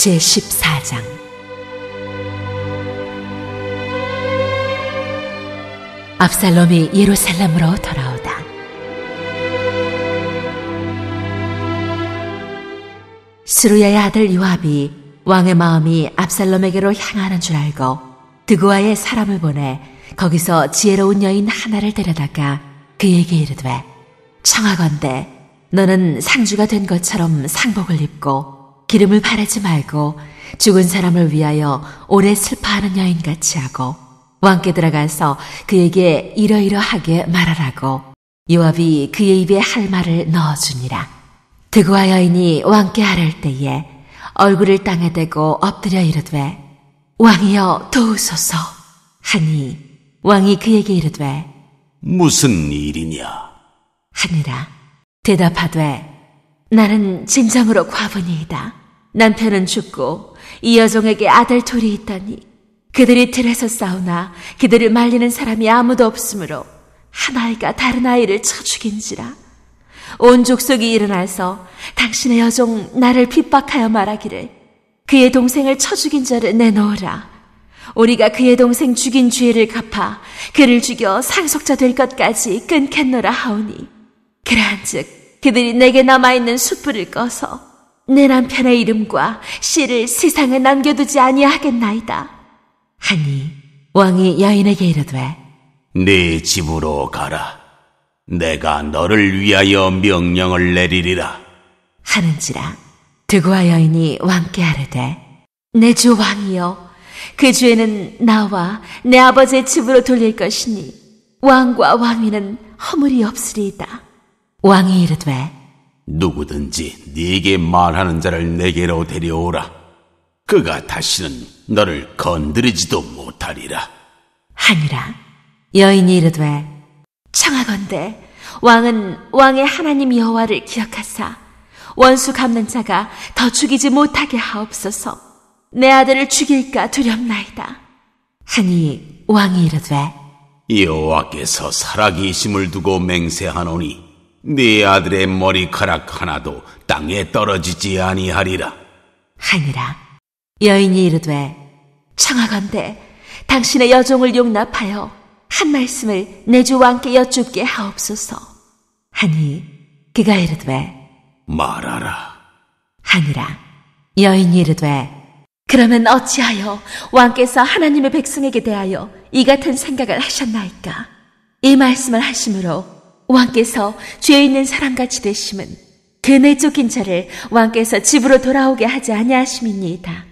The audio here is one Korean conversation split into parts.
제14장 압살롬이 예루살렘으로 돌아오다. 수루야의 아들 요압이 왕의 마음이 압살롬에게로 향하는 줄 알고 드고아의 사람을 보내 거기서 지혜로운 여인 하나를 데려다가 그에게 이르되 청하건대 너는 상주가 된 것처럼 상복을 입고 기름을 바르지 말고 죽은 사람을 위하여 오래 슬퍼하는 여인같이 하고 왕께 들어가서 그에게 이러이러하게 말하라고 요압이 그의 입에 할 말을 넣어주니라. 드고아 여인이 왕께 아를 때에 얼굴을 땅에 대고 엎드려 이르되 왕이여 도우소서 하니 왕이 그에게 이르되 무슨 일이냐? 하니라 대답하되 나는 진정으로 과분이이다 남편은 죽고 이 여종에게 아들 둘이 있다니. 그들이 들에서 싸우나 그들을 말리는 사람이 아무도 없으므로 한 아이가 다른 아이를 쳐 죽인지라. 온 족속이 일어나서 당신의 여종 나를 핍박하여 말하기를 그의 동생을 쳐 죽인 자를 내놓으라. 우리가 그의 동생 죽인 죄를 갚아 그를 죽여 상속자 될 것까지 끊겠노라 하오니. 그러한즉 그들이 내게 남아 있는 숯불을 꺼서 내 남편의 이름과 씨를 세상에 남겨두지 아니하겠나이다 하니 왕이 여인에게 이르되 네 집으로 가라. 내가 너를 위하여 명령을 내리리라. 하는지라 드고아 여인이 왕께 아르되 내 주 왕이여 그 죄는 나와 내 아버지의 집으로 돌릴 것이니 왕과 왕위는 허물이 없으리이다 왕이 이르되 누구든지 네게 말하는 자를 내게로 데려오라. 그가 다시는 너를 건드리지도 못하리라. 하니라 여인이 이르되 청하건대 왕은 왕의 하나님 여호와를 기억하사 원수 갚는 자가 더 죽이지 못하게 하옵소서 내 아들을 죽일까 두렵나이다 하니 왕이 이르되 여호와께서 살아계심을 두고 맹세하노니 네 아들의 머리카락 하나도 땅에 떨어지지 아니하리라. 하니라 여인이 이르되 청하건대 당신의 여종을 용납하여 한 말씀을 내 주 왕께 여쭙게 하옵소서 하니 그가 이르되 말하라. 하니라 여인이 이르되 그러면 어찌하여 왕께서 하나님의 백성에게 대하여 이 같은 생각을 하셨나이까 이 말씀을 하심으로 왕께서 죄 있는 사람같이 되심은 그 내쫓긴 자를 왕께서 집으로 돌아오게 하지 아니하심이니이다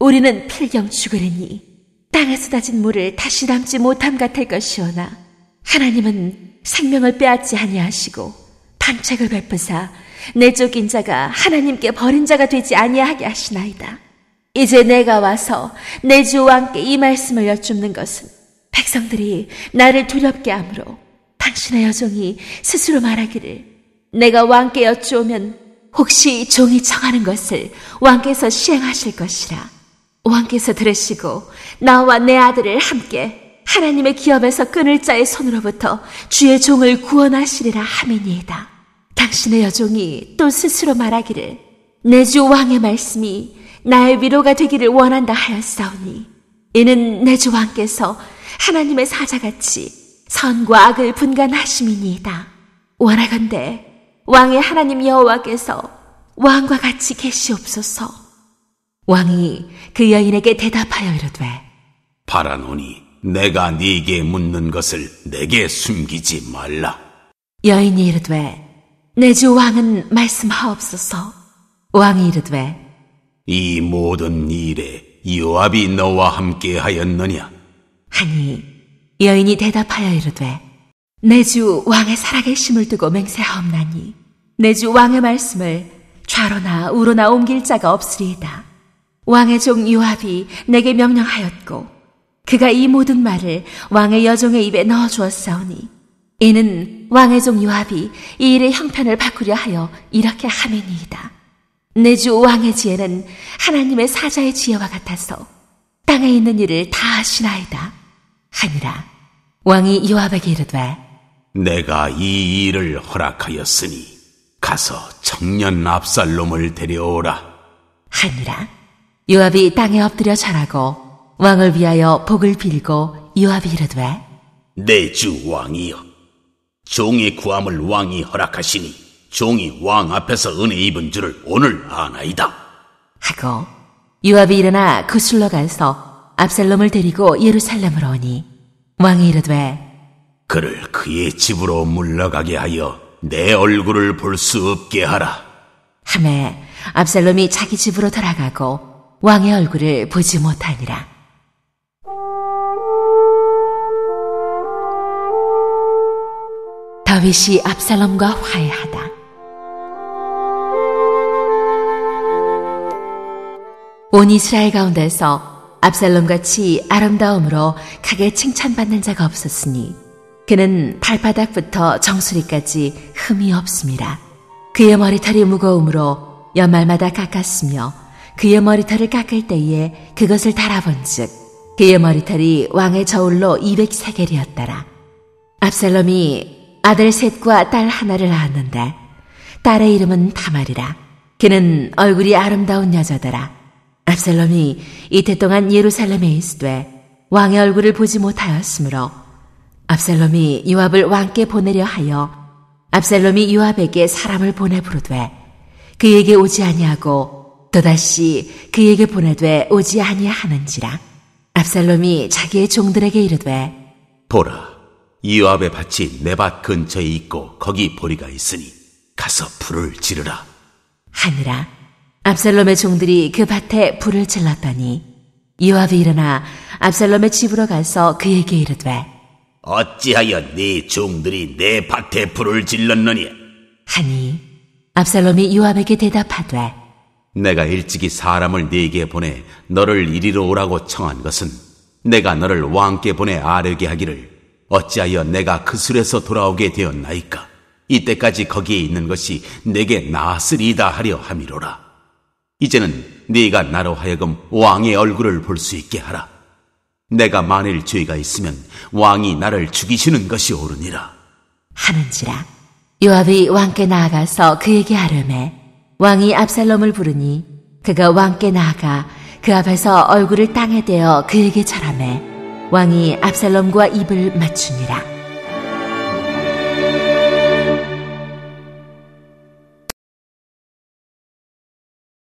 우리는 필경 죽으리니 땅에 쏟아진 물을 다시 담지 못함 같을 것이오나 하나님은 생명을 빼앗지 아니하시고 방책을 베푸사 내쫓긴 자가 하나님께 버린 자가 되지 아니하게 하시나이다. 이제 내가 와서 내 주 왕께 이 말씀을 여쭙는 것은 백성들이 나를 두렵게 하므로 당신의 여종이 스스로 말하기를 내가 왕께 여쭈오면 혹시 종이 청하는 것을 왕께서 시행하실 것이라. 왕께서 들으시고 나와 내 아들을 함께 하나님의 기업에서 끊을 자의 손으로부터 주의 종을 구원하시리라 하미니이다. 당신의 여종이 또 스스로 말하기를 내 주 왕의 말씀이 나의 위로가 되기를 원한다 하였사오니 이는 내 주 왕께서 하나님의 사자같이 선과 악을 분간하심이니이다. 원하건대 왕의 하나님 여호와께서 왕과 같이 계시옵소서. 왕이 그 여인에게 대답하여 이르되 바라노니 내가 네게 묻는 것을 내게 숨기지 말라. 여인이 이르되 내 주 왕은 말씀하옵소서. 왕이 이르되 이 모든 일에 요압이 너와 함께 하였느냐? 하니 여인이 대답하여 이르되 내 주 왕의 살아계심을 두고 맹세하옵나니 내 주 왕의 말씀을 좌로나 우로나 옮길 자가 없으리이다. 왕의 종 요압이 내게 명령하였고 그가 이 모든 말을 왕의 여종의 입에 넣어 주었사오니 이는 왕의 종 요압이 이 일의 형편을 바꾸려 하여 이렇게 하매니이다. 내 주 왕의 지혜는 하나님의 사자의 지혜와 같아서 땅에 있는 일을 다 하시나이다. 하니라. 왕이 요압에게 이르되 내가 이 일을 허락하였으니 가서 청년 압살롬을 데려오라. 하니라. 요압이 땅에 엎드려 절하고 왕을 위하여 복을 빌고 요압이 이르되 내 주 왕이여 종의 구함을 왕이 허락하시니 종이 왕 앞에서 은혜 입은 줄을 오늘 아나이다 하고 요압이 일어나 구슬로 가서 압살롬을 데리고 예루살렘으로 오니 왕이 이르되 그를 그의 집으로 물러가게 하여 내 얼굴을 볼 수 없게 하라 함에 압살롬이 자기 집으로 돌아가고 왕의 얼굴을 보지 못하니라. 다윗이 압살롬과 화해하다. 온 이스라엘 가운데서 압살롬 같이 아름다움으로 크게 칭찬받는 자가 없었으니 그는 발바닥부터 정수리까지 흠이 없습니다. 그의 머리털이 무거움으로 연말마다 깎았으며 그의 머리털을 깎을 때에 그것을 달아본즉 그의 머리털이 왕의 저울로 200세겔이었더라. 압살롬이 아들 셋과 딸 하나를 낳았는데 딸의 이름은 다말이라. 그는 얼굴이 아름다운 여자더라. 압살롬이 이태 동안 예루살렘에 있으되 왕의 얼굴을 보지 못하였으므로 압살롬이 요압을 왕께 보내려 하여 압살롬이 요압에게 사람을 보내 부르되 그에게 오지 아니하고 또다시 그에게 보내되 오지 아니하는지라. 압살롬이 자기의 종들에게 이르되 보라 이압의 밭이 내 밭 근처에 있고 거기 보리가 있으니 가서 불을 지르라. 하니라 압살롬의 종들이 그 밭에 불을 질렀더니 요압이 일어나 압살롬의 집으로 가서 그에게 이르되 어찌하여 네 종들이 내 밭에 불을 질렀느냐 하니 압살롬이 요압에게 대답하되 내가 일찍이 사람을 네게 보내 너를 이리로 오라고 청한 것은 내가 너를 왕께 보내 아뢰게 하기를 어찌하여 내가 그 술에서 돌아오게 되었나이까? 이때까지 거기에 있는 것이 내게 나으리이다 하려 함이로라 이제는 네가 나로 하여금 왕의 얼굴을 볼 수 있게 하라. 내가 만일 죄가 있으면 왕이 나를 죽이시는 것이 옳으니라. 하는지라. 요압이 왕께 나아가서 그에게 아뢰매 왕이 압살롬을 부르니 그가 왕께 나아가 그 앞에서 얼굴을 땅에 대어 그에게 절하매 왕이 압살롬과 입을 맞추니라